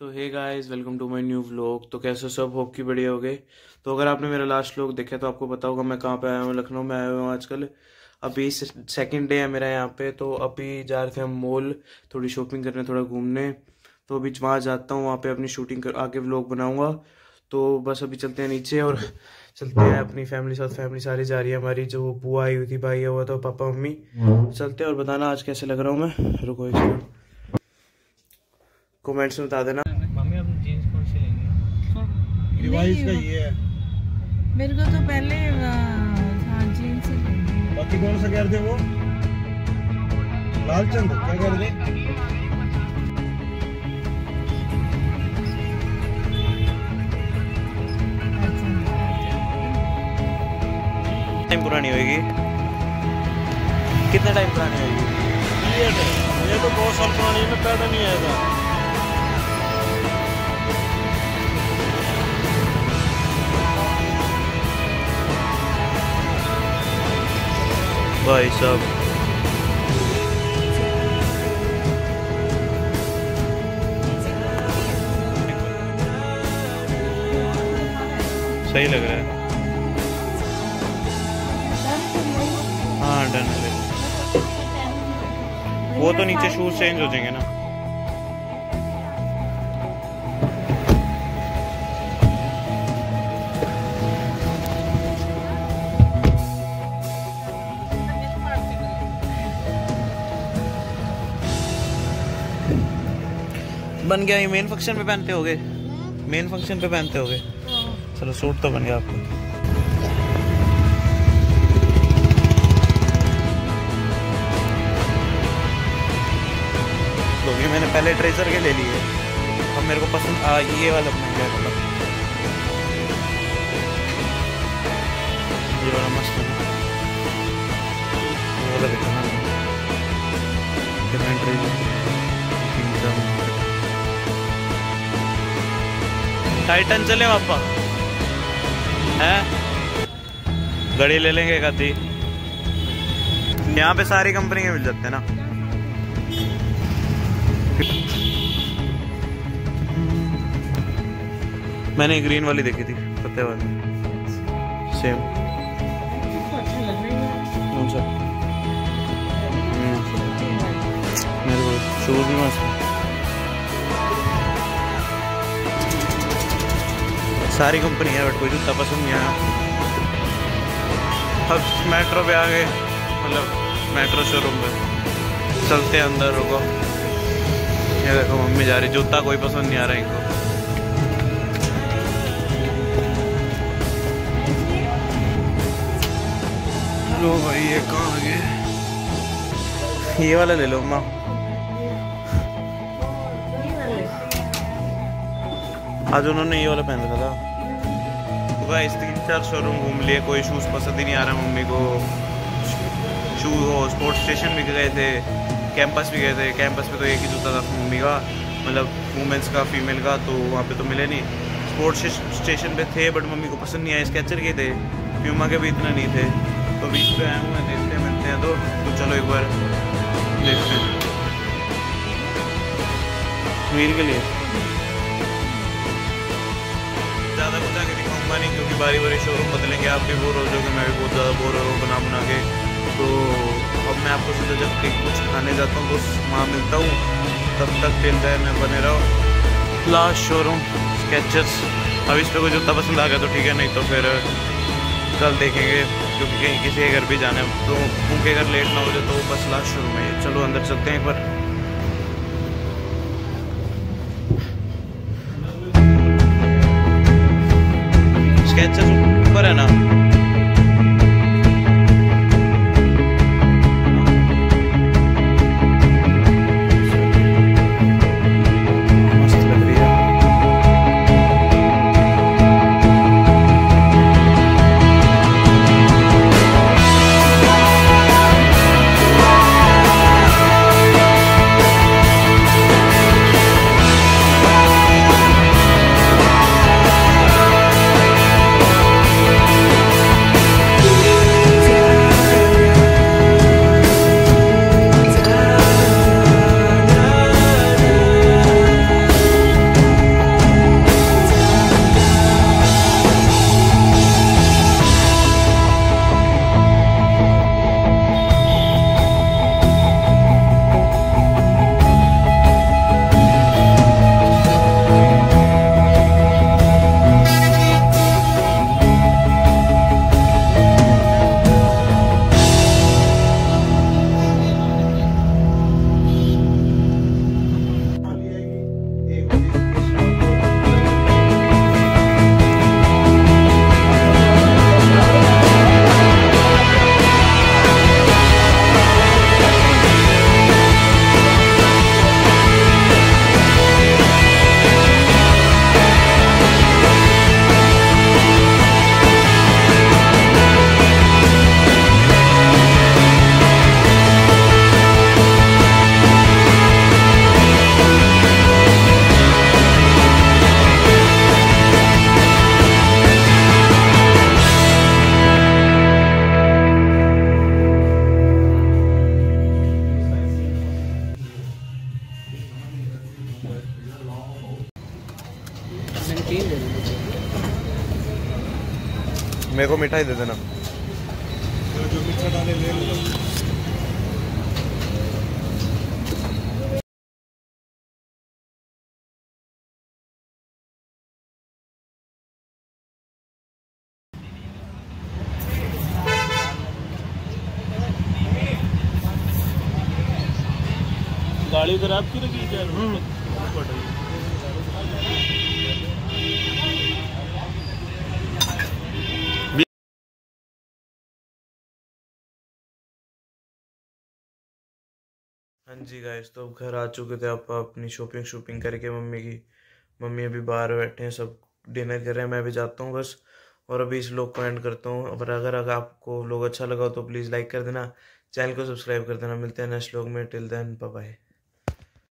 तो hey guys welcome to my new vlog तो कैसे सब? होप की बढ़िया हो गए। तो अगर आपने मेरा लास्ट व्लॉग देखा तो आपको पता होगा मैं कहाँ पे आया हूँ, लखनऊ में आया हुआ हूँ आजकल। अभी सेकंड डे है मेरा यहाँ पे तो अभी जा रहे थे हम मॉल थोड़ी शॉपिंग करने, थोड़ा घूमने। तो अभी वहाँ जाता हूँ, वहाँ पे अपनी शूटिंग कर, आगे व्लॉग बनाऊँगा। तो बस अभी चलते हैं नीचे और चलते हैं अपनी फैमिली साथ फैमिली सारी जा रही है हमारी। जो बुआ आई हुई थी, भाई हुआ था, पापा, मम्मी। चलते हैं और बताना आज कैसे लग रहा हूँ मैं। रुको कमेंट्स में बता देना मम्मी अपनी जीन्स कौन सी डिवाइस का ये है। मेरे को तो पहले हाँ जीन्स ही। बाकी कौन सा कर दे वो? लालचंद क्या कर दे टाइम पुरानी होगी कितना टाइम पुरानी होगी ये तो बहुत साल पुरानी है मैं पैदा नहीं आया था। भाई साहब सही लग रहा है। हाँ डन वो तो नीचे शूज़ चेंज हो जाएँगे ना। बन गया ये मेन फ़ंक्शन पे पहनते होगे। मेन फ़ंक्शन पे पहनते होगे। चलो सूट तो बन गया आपको। तो ये मैंने पहले ट्रेजर के ले लिए। अब मेरे को पसंद आ, ये वाला महँगा है थोड़ा ये वाला मस्त है। ये वाला देखो। ना डिफरेंट ट्रेजर टाइटन चले पापा हैं? घड़ी ले लेंगे एक यहाँ पे सारी कंपनी के मिल जाते हैं ना। मैंने ग्रीन वाली देखी थी, पत्ते वाली। सेम मेरे को शूज़ भी मस्त। सारी कंपनी है, बट कोई जूता पसंद नहीं आया। अब मेट्रो पे आ गए। मतलब मेट्रो शोरूम पे। चलते हैं अंदर, रुको। ये देखो, मम्मी जा रही जूता कोई पसंद नहीं आ रहा इनको। लो भाई, ये कहाँ गए ये वाला ले लो, अम्मा। आज उन्होंने ये वाला पहन रखा था। तो गाइस तीन चार शोरूम घूम लिए, कोई शूज़ पसंद ही नहीं आ रहा मम्मी को। शू वो स्पोर्ट्स स्टेशन भी गए थे कैंपस भी गए थे। कैंपस पे तो एक ही जूता था मम्मी का मतलब वुमेंस का फीमेल का तो वहाँ पे तो मिले नहीं। स्पोर्ट्स स्टेशन पे थे बट मम्मी को पसंद नहीं आया स्केचर के थे। प्यूमा के भी इतना नहीं थे। तो बीच पे आए हुए हैं देखते हैं, मिलते हैं तो। तो चलो एक बार, देखते हैं। मीर के लिए। ज़्यादा कुछ आगे दिखाऊँगा नहीं क्योंकि बारी बारी शोरूम बदलेंगे। आप भी बोर हो जाओगे, मैं भी बहुत ज़्यादा बोर हो रहा हूँ बना बना के। तो अब मैं आपको सोचा, जब कहीं कुछ खाने जाता हूँ तो वहाँ मिलता हूँ। तब तक टिल है मैं बने रहो। लास्ट शोरूम स्केचेस अब इस पर कोई जूता पसंद आ गया तो ठीक है, नहीं तो फिर, कल देखेंगे। क्योंकि कहीं किसी के घर भी जाना है तो उनके घर लेट ना हो जाए तो बस लास्ट शोरूम है। चलो, अंदर चलते हैं एक बार। स्केचेस ऊपर है ना मेरे को मिठाई दे देना। जो जो मीठा डाले ले लो गाड़ी उधर आपकी रखी हाँ जी गाइस तो अब घर आ चुके थे आप अपनी शॉपिंग शॉपिंग करके मम्मी की। मम्मी अभी बाहर बैठे हैं, सब डिनर कर रहे हैं, मैं भी जाता हूँ बस। और अभी इस लोग को एंड करता हूँ। और अगर अगर आपको लोग अच्छा लगा तो प्लीज़ लाइक कर देना चैनल को सब्सक्राइब कर देना। मिलते हैं नेक्स्ट लोग में टिल देन बाय